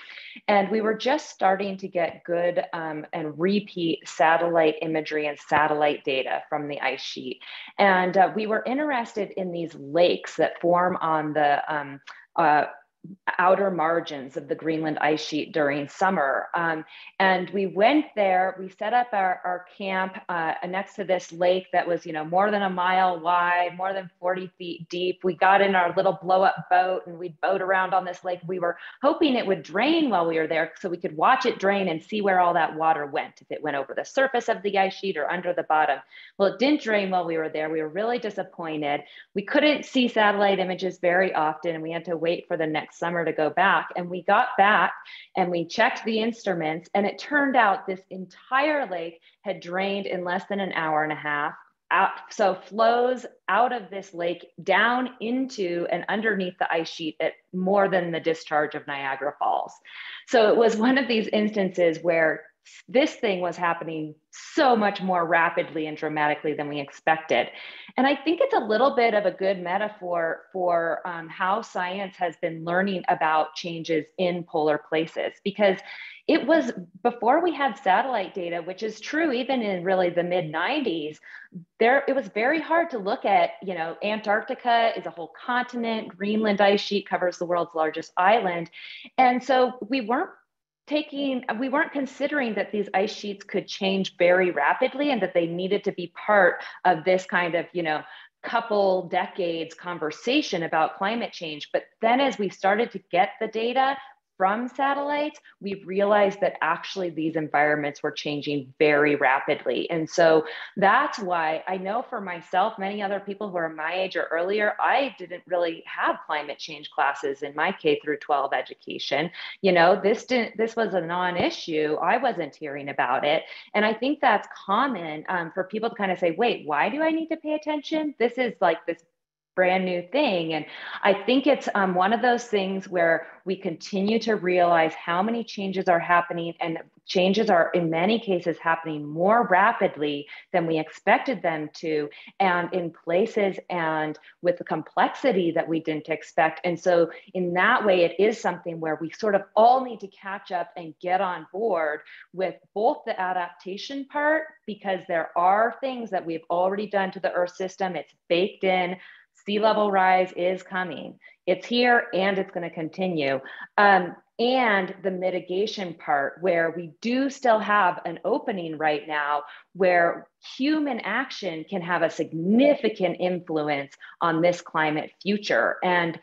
And we were just starting to get good um, and repeat satellite imagery and satellite data from the ice sheet. And uh, we were interested in these lakes that form on the um, uh, outer margins of the Greenland ice sheet during summer. Um, and we went there, we set up our, our camp uh, next to this lake that was, you know, more than a mile wide, more than 40 feet deep. We got in our little blow up boat and we'd boat around on this lake. We were hoping it would drain while we were there so we could watch it drain and see where all that water went, if it went over the surface of the ice sheet or under the bottom. Well, it didn't drain while we were there. We were really disappointed. We couldn't see satellite images very often and we had to wait for the next summer to go back. And we got back and we checked the instruments, and it turned out this entire lake had drained in less than an hour and a half. Out, so flows out of this lake down into and underneath the ice sheet at more than the discharge of Niagara Falls. So it was one of these instances where this thing was happening so much more rapidly and dramatically than we expected. And I think it's a little bit of a good metaphor for um, how science has been learning about changes in polar places because it was before we had satellite data which is true even in really the mid 90s there it was very hard to look at you know antarctica is a whole continent greenland ice sheet covers the world's largest island and so we weren't taking we weren't considering that these ice sheets could change very rapidly and that they needed to be part of this kind of you know couple decades conversation about climate change. But then as we started to get the data from satellites, we realized that actually these environments were changing very rapidly. And so that's why I know for myself, many other people who are my age or earlier, I didn't really have climate change classes in my K through 12 education. You know, this didn't this was a non-issue. I wasn't hearing about it. And I think that's common um, for people to kind of say, wait, why do I need to pay attention? This is like this brand new thing. And I think it's um, one of those things where we continue to realize how many changes are happening and changes are in many cases happening more rapidly than we expected them to and in places and with the complexity that we didn't expect and so in that way it is something where we sort of all need to catch up and get on board with both the adaptation part because there are things that we've already done to the earth system it's baked in sea level rise is coming. It's here and it's going to continue. Um, and the mitigation part, where we do still have an opening right now where human action can have a significant influence on this climate future. And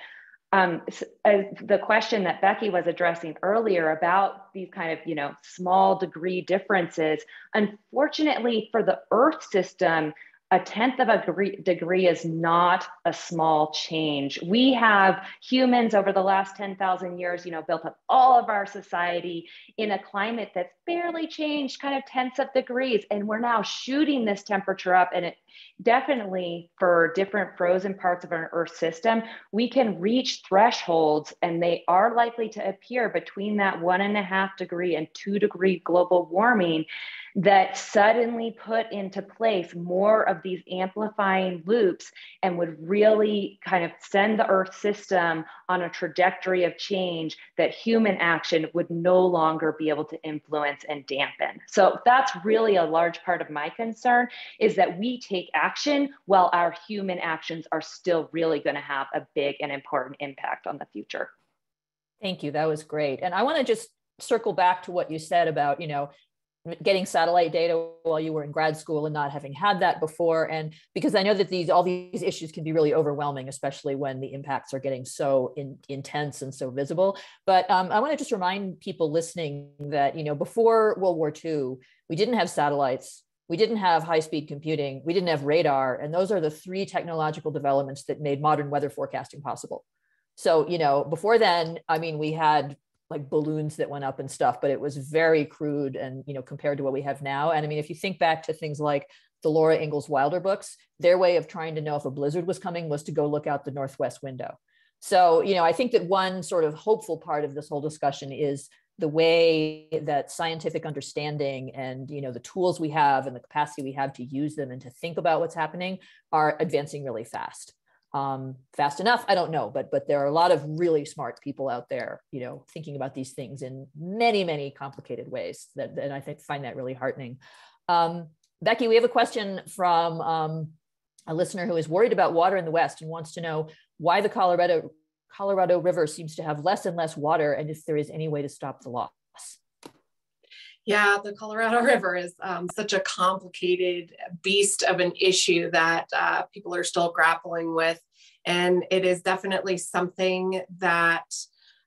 um, uh, the question that Becky was addressing earlier about these kind of, you know, small degree differences, unfortunately for the Earth system, a tenth of a degree, is not a small change. We have humans over the last 10,000 years, you know, built up all of our society in a climate that's barely changed kind of tenths of degrees. And we're now shooting this temperature up. And it definitely for different frozen parts of our Earth system, we can reach thresholds and they are likely to appear between that one and a half degree and two degree global warming that suddenly put into place more of these amplifying loops and would really kind of send the Earth system on a trajectory of change that human action would no longer be able to influence and dampen. So that's really a large part of my concern is that we take action while our human actions are still really going to have a big and important impact on the future. Thank you. That was great. And I want to just circle back to what you said about, you know, getting satellite data while you were in grad school and not having had that before. And because i know that these all these issues can be really overwhelming especially when the impacts are getting so in, intense and so visible. But um, i want to just remind people listening that you know before world war ii we didn't have satellites we didn't have high speed computing we didn't have radar and those are the three technological developments that made modern weather forecasting possible. So you know before then i mean we had like balloons that went up and stuff, but it was very crude and you know compared to what we have now. And I mean, if you think back to things like the Laura Ingalls Wilder books, their way of trying to know if a blizzard was coming was to go look out the northwest window. So you know, I think that one sort of hopeful part of this whole discussion is the way that scientific understanding and you know the tools we have and the capacity we have to use them and to think about what's happening are advancing really fast um, fast enough? I don't know but but there are a lot of really smart people out there you know thinking about these things in many many complicated ways that, that i think find that really heartening. Um, becky we have a question from um, a listener who is worried about water in the west and wants to know why the colorado colorado river seems to have less and less water and if there is any way to stop the loss. Yeah, the Colorado [LAUGHS] River is um, such a complicated beast of an issue that uh, people are still grappling with. And it is definitely something that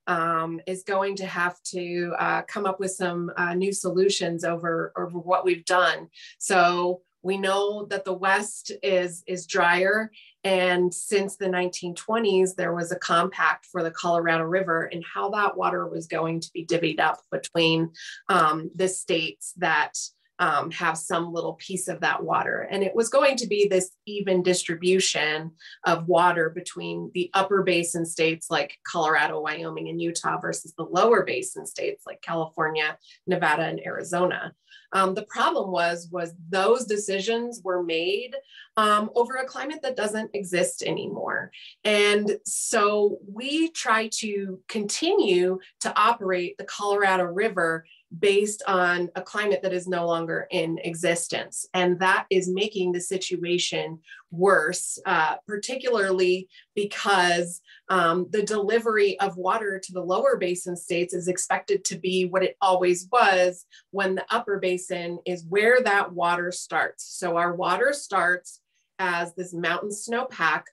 um, is going to have to uh, come up with some uh, new solutions over, over what we've done. So we know that the West is, is drier and since the 1920s, there was a compact for the Colorado River and how that water was going to be divvied up between um, the states that um, have some little piece of that water. And it was going to be this even distribution of water between the upper basin states like Colorado, Wyoming, and Utah versus the lower basin states like California, Nevada, and Arizona. Um, the problem was, was those decisions were made um, over a climate that doesn't exist anymore. And so we try to continue to operate the Colorado River based on a climate that is no longer in existence. And that is making the situation worse, uh, particularly because um, the delivery of water to the lower basin states is expected to be what it always was when the upper basin is where that water starts. So our water starts as this mountain snowpack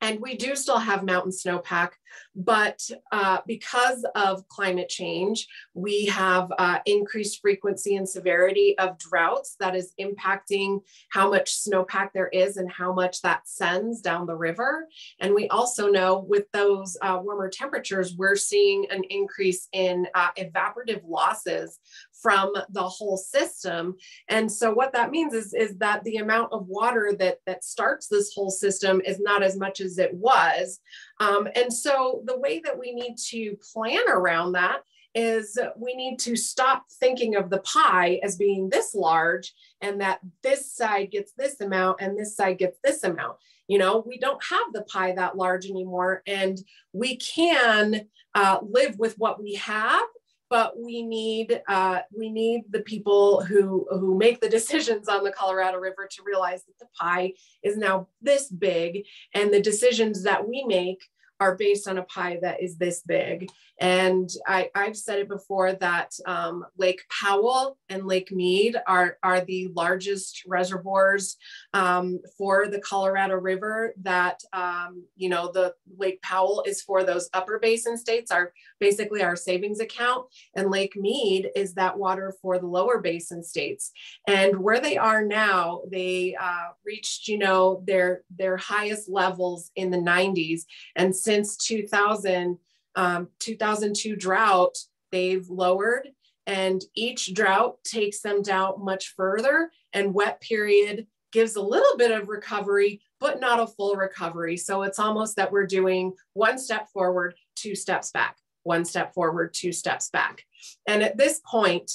and we do still have mountain snowpack, But uh, because of climate change, we have uh, increased frequency and severity of droughts that is impacting how much snowpack there is and how much that sends down the river. And we also know with those uh, warmer temperatures, we're seeing an increase in uh, evaporative losses from the whole system. And so what that means is, is that the amount of water that, that starts this whole system is not as much as it was. Um, and so the way that we need to plan around that is we need to stop thinking of the pie as being this large and that this side gets this amount and this side gets this amount. You know, we don't have the pie that large anymore, and we can uh, live with what we have but we need uh, we need the people who who make the [LAUGHS] decisions on the Colorado River to realize that the pie is now this big, and the decisions that we make are based on a pie that is this big. And I, have said it before that um, Lake Powell and Lake Mead are, are the largest reservoirs um, for the Colorado River. That, um, you know, the Lake Powell is for those upper basin states, are basically our savings account. And Lake Mead is that water for the lower basin states. And where they are now, they uh, reached, you know, their, their highest levels in the 90s. And since 2000, um, 2002 drought, they've lowered and each drought takes them down much further and wet period gives a little bit of recovery, but not a full recovery. So it's almost that we're doing one step forward, two steps back, one step forward, two steps back. And at this point,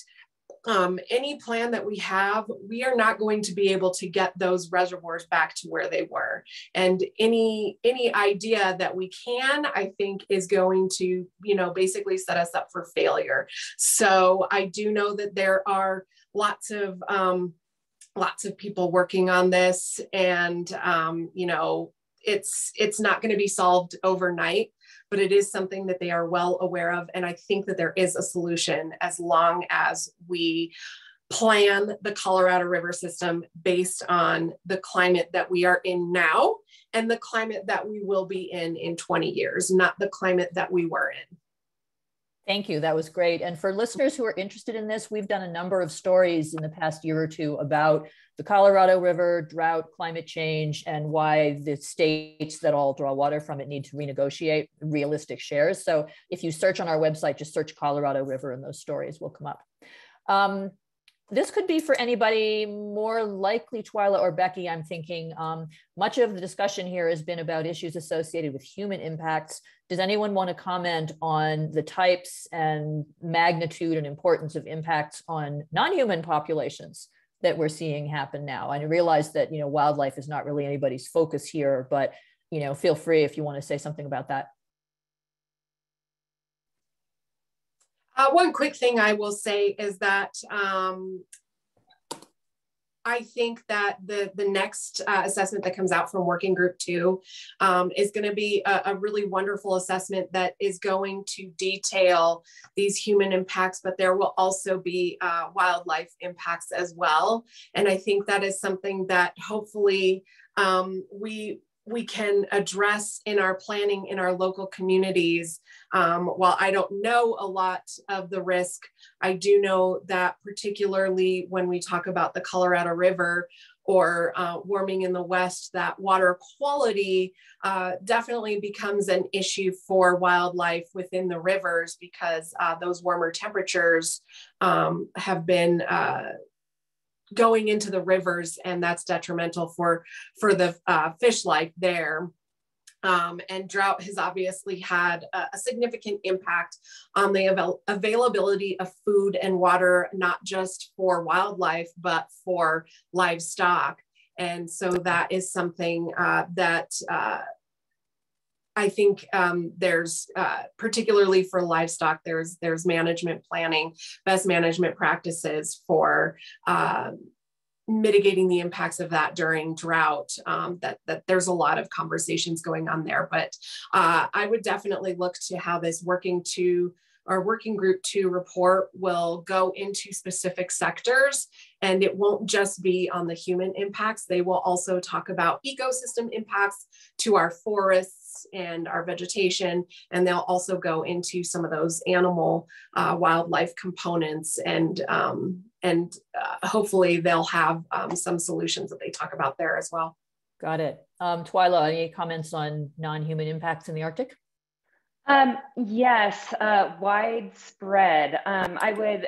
um, any plan that we have, we are not going to be able to get those reservoirs back to where they were. And any any idea that we can, I think, is going to, you know, basically set us up for failure. So I do know that there are lots of um, lots of people working on this, and um, you know, it's it's not going to be solved overnight but it is something that they are well aware of. And I think that there is a solution as long as we plan the Colorado River system based on the climate that we are in now and the climate that we will be in in 20 years, not the climate that we were in. Thank you. That was great. And for listeners who are interested in this, we've done a number of stories in the past year or two about the Colorado River, drought, climate change, and why the states that all draw water from it need to renegotiate realistic shares. So if you search on our website, just search Colorado River and those stories will come up. Um, this could be for anybody more likely Twila or Becky, I'm thinking. Um, much of the discussion here has been about issues associated with human impacts. Does anyone want to comment on the types and magnitude and importance of impacts on non-human populations that we're seeing happen now? I realize that, you know, wildlife is not really anybody's focus here, but, you know, feel free if you want to say something about that. Uh, one quick thing I will say is that um, I think that the the next uh, assessment that comes out from Working Group Two um, is going to be a, a, really wonderful assessment that is going to detail these human impacts, but there will also be uh, wildlife impacts as well. And I think that is something that hopefully um, we we can address in our planning in our local communities. Um, while I don't know a lot of the risk, I do know that particularly when we talk about the Colorado River or uh, warming in the West, that water quality uh, definitely becomes an issue for wildlife within the rivers because uh, those warmer temperatures um, have been uh, going into the rivers and that's detrimental for for the uh, fish life there. Um, and drought has obviously had a, a significant impact on the avail availability of food and water not just for wildlife but for livestock. And so that is something uh, that uh, I think um, there's uh, particularly for livestock, there's there's management planning, best management practices for uh, mitigating the impacts of that during drought. Um, that that there's a lot of conversations going on there, but uh, I would definitely look to how this working to our working group two report will go into specific sectors and it won't just be on the human impacts. They will also talk about ecosystem impacts to our forests and our vegetation. And they'll also go into some of those animal uh, wildlife components and, um, and uh, hopefully they'll have um, some solutions that they talk about there as well. Got it. Um, Twila, any comments on non-human impacts in the Arctic? Um, yes, uh, widespread. Um, I would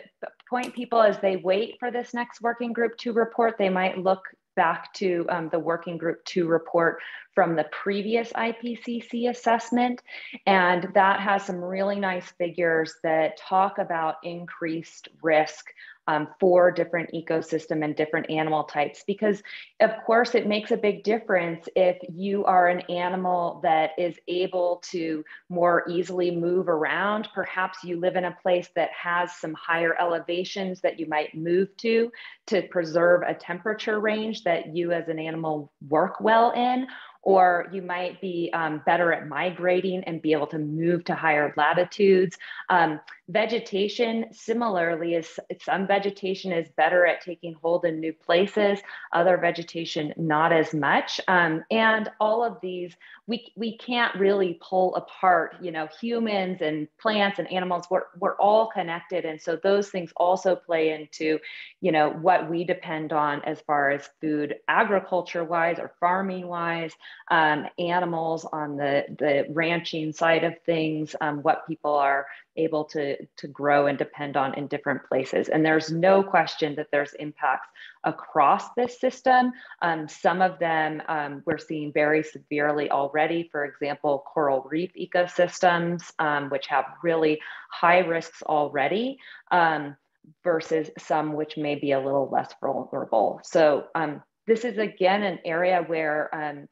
point people as they wait for this next working group to report, they might look back to um, the working group two report from the previous IPCC assessment. And that has some really nice figures that talk about increased risk um, for different ecosystem and different animal types because of course it makes a big difference if you are an animal that is able to more easily move around. Perhaps you live in a place that has some higher elevations that you might move to to preserve a temperature range that you as an animal work well in or you might be um, better at migrating and be able to move to higher latitudes. Um, vegetation, similarly, is some vegetation is better at taking hold in new places, other vegetation not as much. Um, and all of these, we, we can't really pull apart, you know, humans and plants and animals, we're, we're all connected. And so those things also play into, you know, what we depend on as far as food agriculture wise or farming wise um, animals on the, the ranching side of things, um, what people are able to, to grow and depend on in different places. And there's no question that there's impacts across this system. Um, some of them um, we're seeing very severely already. For example, coral reef ecosystems, um, which have really high risks already um, versus some which may be a little less vulnerable. So um, this is again an area where um,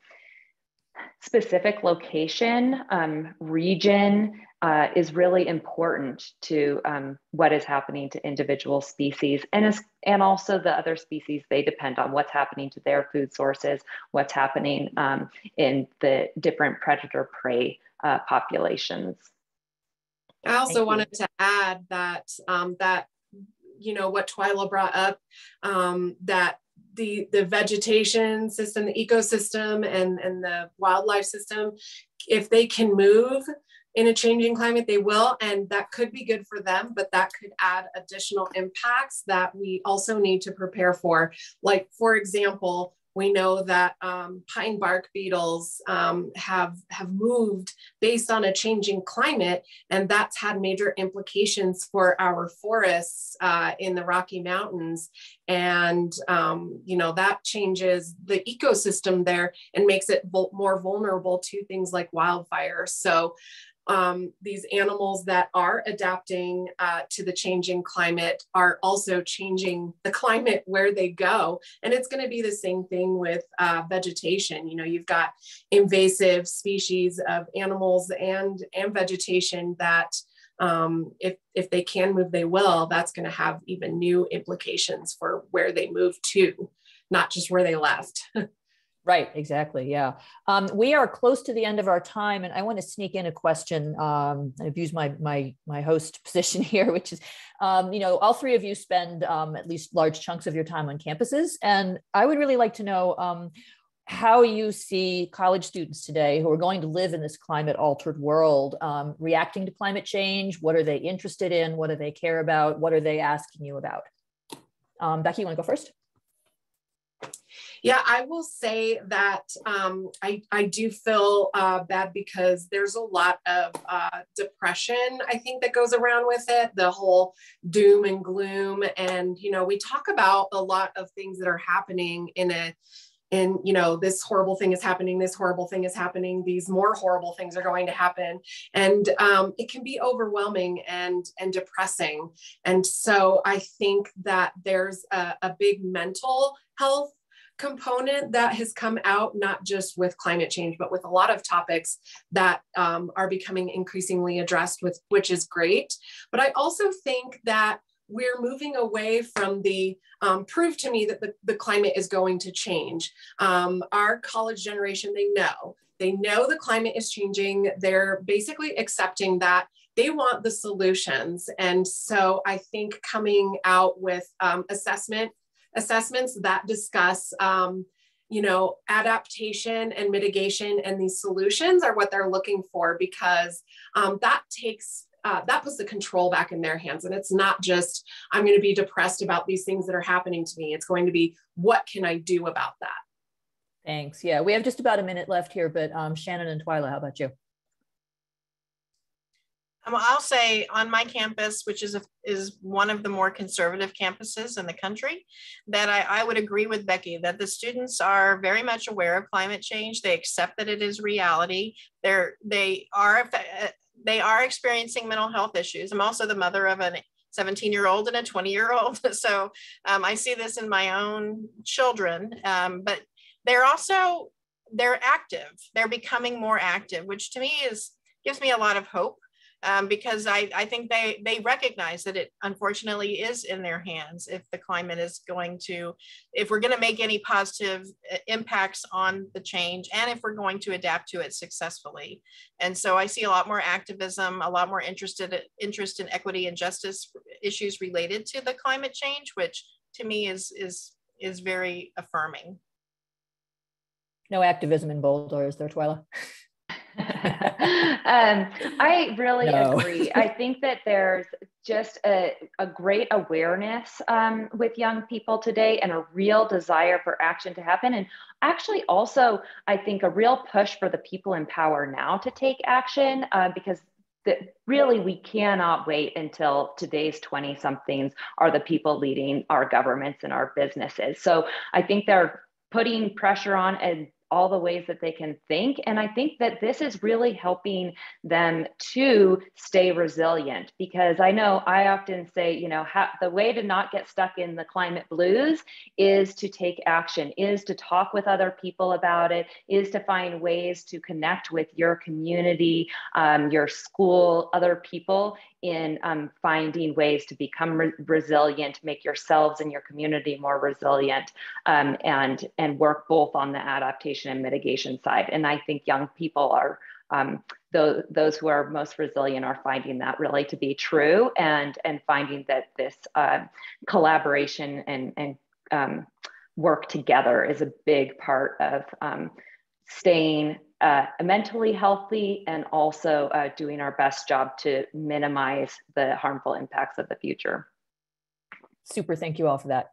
specific location, um, region uh, is really important to um, what is happening to individual species and, is, and also the other species they depend on what's happening to their food sources, what's happening um, in the different predator prey uh, populations. I also wanted to add that um, that you know what Twila brought up um, that the the vegetation system, the ecosystem, and and the wildlife system, if they can move in a changing climate, they will, and that could be good for them, but that could add additional impacts that we also need to prepare for. Like, for example, we know that um, pine bark beetles um, have, have moved based on a changing climate, and that's had major implications for our forests uh, in the Rocky Mountains. And, um, you know, that changes the ecosystem there and makes it more vulnerable to things like wildfire. So um, these animals that are adapting uh, to the changing climate are also changing the climate where they go. And it's going to be the same thing with uh, vegetation. You know, you've got invasive species of animals and, and vegetation that um, if, if they can move, they will. That's going to have even new implications for where they move to, not just where they left. [LAUGHS] Right, exactly. Yeah. Um, we are close to the end of our time, and I want to sneak in a question. Um, I've used my, my, my host [LAUGHS] position here, which is, um, you know, all three of you spend um, at least large chunks of your time on campuses. And I would really like to know um, how you see college students today who are going to live in this climate altered world um, reacting to climate change. What are they interested in? What do they care about? What are they asking you about? Becky, you want to go first? Yeah, I will say that um, I, I do feel uh, bad because there's a lot of uh, depression, I think, that goes around with it, the whole doom and gloom. And, you know, we talk about a lot of things that are happening in a and you know this horrible thing is happening this horrible thing is happening these more horrible things are going to happen and um, it can be overwhelming and and depressing and so i think that there's a, a big mental health component that has come out, not just with climate change, but with a lot of topics that um, are becoming increasingly addressed with, which is great. But I also think that we're moving away from the um, prove to me that the, the climate is going to change. Um, our college generation, they know. They know the climate is changing. They're basically accepting that they want the solutions. And so I think coming out with um, assessment assessments that discuss um, you know, adaptation and mitigation and these solutions are what they're looking for because um, that takes uh, that puts the control back in their hands. And it's not just, I'm going to be depressed about these things that are happening to me. It's going to be, what can I do about that? Thanks. Yeah, we have just about a minute left here, but um, Shannon and Twila, how about you? Um, I'll say on my campus, which is a, is one of the more conservative campuses in the country, that I, I would agree with Becky that the students are very much aware of climate change. They accept that it is reality. They're they are they are experiencing mental health issues. I'm also the mother of a 17 year old and a 20 year old, [LAUGHS] so um, I see this in my own children. Um, but they're also they're active. They're becoming more active, which to me is gives me a lot of hope um, because I, I think they they recognize that it unfortunately is in their hands if the climate is going to if we're going to make any positive uh, impacts on the change and if we're going to adapt to it successfully. And so i see a lot more activism a lot more interested interest in equity and justice issues related to the climate change which to me is is is very affirming. No activism in boulder is there twila [LAUGHS] [LAUGHS] um, I really no. agree. I think that there's just a, a great awareness um, with young people today and a real desire for action to happen. And actually, also, I think a real push for the people in power now to take action uh, because that really we cannot wait until today's 20 somethings are the people leading our governments and our businesses. So I think they're putting pressure on and all the ways that they can think. And I think that this is really helping them to stay resilient because I know I often say, you know, the way to not get stuck in the climate blues is to take action, is to talk with other people about it, is to find ways to connect with your community, um, your school, other people in um, finding ways to become re- resilient, make yourselves and your community more resilient, um, and and work both on the adaptation and mitigation side. And I think young people are um, those those who are most resilient are finding that really to be true, and and finding that this uh, collaboration and and um, work together is a big part of um, staying uh, mentally healthy and also uh, doing our best job to minimize the harmful impacts of the future. Super. Thank you all for that.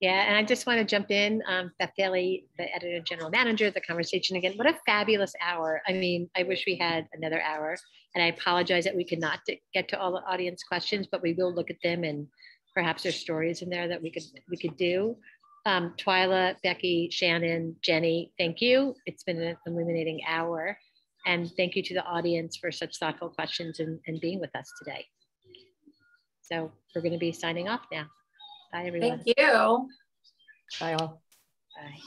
Yeah, and I just want to jump in. Um, Beth Daley, the editor general manager, the conversation again. What a fabulous hour. I mean, I wish we had another hour. And I apologize that we could not get to all the audience questions, but we will look at them and perhaps there's stories in there that we could we could do. Um, Twila, Becky, Shannon, Jenny, thank you. It's been an illuminating hour. And thank you to the audience for such thoughtful questions and, and being with us today. So we're going to be signing off now. Bye, everyone. Thank you. Bye, all. Bye.